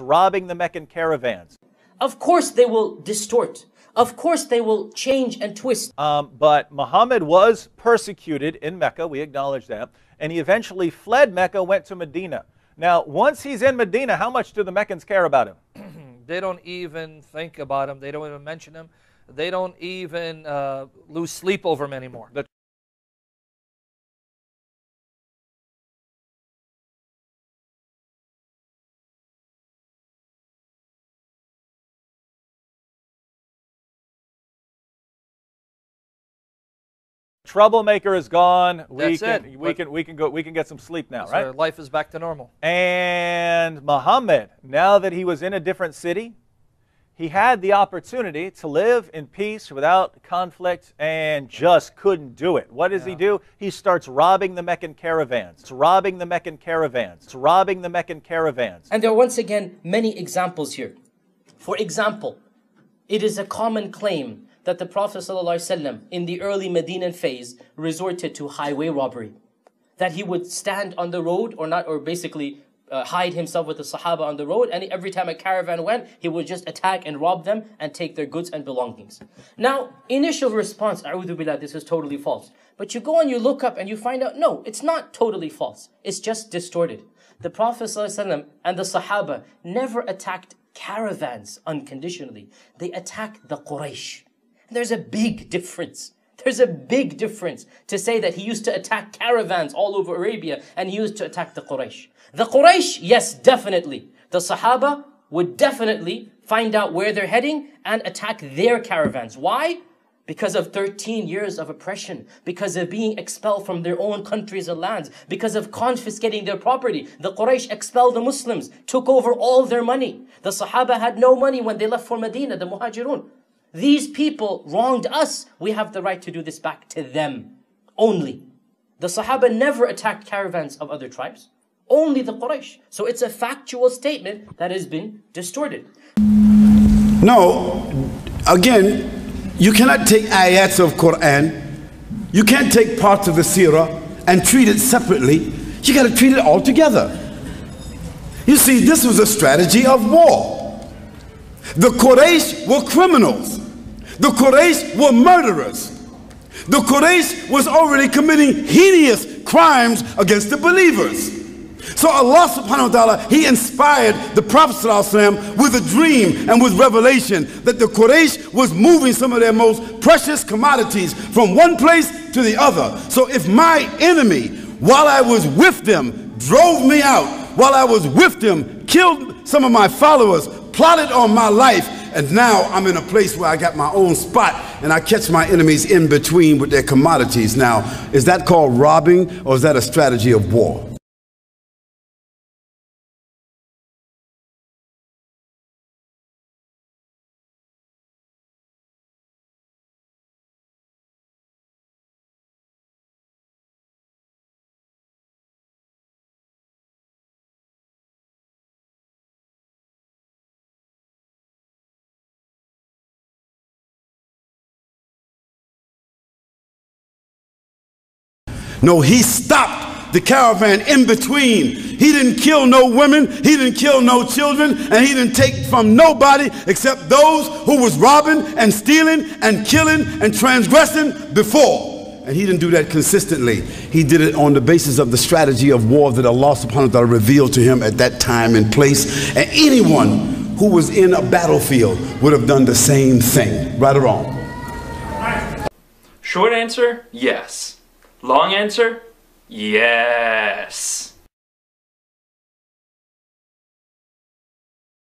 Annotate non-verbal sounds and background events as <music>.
starts robbing the Meccan caravans. Of course, they will distort. Of course, they will change and twist. Um, but Muhammad was persecuted in Mecca, we acknowledge that, and he eventually fled Mecca, went to Medina. Now, once he's in Medina, how much do the Meccans care about him? <clears throat> they don't even think about him, they don't even mention him, they don't even uh, lose sleep over him anymore. The Troublemaker is gone. We That's can it. we But- can we can go we can get some sleep now, So right? life is back to normal. And Muhammad, now that he was in a different city, he had the opportunity to live in peace without conflict and just couldn't do it. What does he do? He starts robbing the Meccan caravans. It's robbing the Meccan caravans. It's robbing the Meccan caravans. And there are once again many examples here. For example, it is a common claim that the Prophet ﷺ in the early Medinan phase resorted to highway robbery. That he would stand on the road or not, or basically uh, hide himself with the Sahaba on the road, and every time a caravan went, he would just attack and rob them and take their goods and belongings. Now, initial response, A'udhu Billah, this is totally false. But you go and you look up and you find out, no, it's not totally false. It's just distorted. The Prophet ﷺ and the Sahaba never attacked caravans unconditionally. They attacked the Quraysh. There's a big difference. There's a big difference to say that he used to attack caravans all over Arabia and he used to attack the Quraysh. The Quraysh, yes, definitely. The Sahaba would definitely find out where they're heading and attack their caravans. Why? Because of 13 years of oppression, because of being expelled from their own countries and lands, because of confiscating their property. The Quraysh expelled the Muslims, took over all their money. The Sahaba had no money when they left for Medina, the Muhajirun. These people wronged us. We have the right to do this back to them only. The Sahaba never attacked caravans of other tribes, only the Quraysh. So it's a factual statement that has been distorted. No, again, you cannot take ayats of Quran, you can't take parts of the seerah and treat it separately. You got to treat it all together. You see, this was a strategy of war. The Quraysh were criminals. The Quraysh were murderers. The Quraysh was already committing hideous crimes against the believers. So Allah subhanahu wa ta'ala, He inspired the Prophet ﷺ with a dream and with revelation that the Quraysh was moving some of their most precious commodities from one place to the other. So if my enemy, while I was with them, drove me out, while I was with them, killed some of my followers, plotted on my life, and now I'm in a place where I got my own spot and I catch my enemies in between with their commodities. Now, is that called robbing or is that a strategy of war? No, he stopped the caravan in between. He didn't kill no women, he didn't kill no children, and he didn't take from nobody except those who was robbing and stealing and killing and transgressing before. And he didn't do that consistently. He did it on the basis of the strategy of war that Allah subhanahu wa ta'ala revealed to him at that time and place. And anyone who was in a battlefield would have done the same thing, right or wrong. Short answer, yes. Long answer, yes.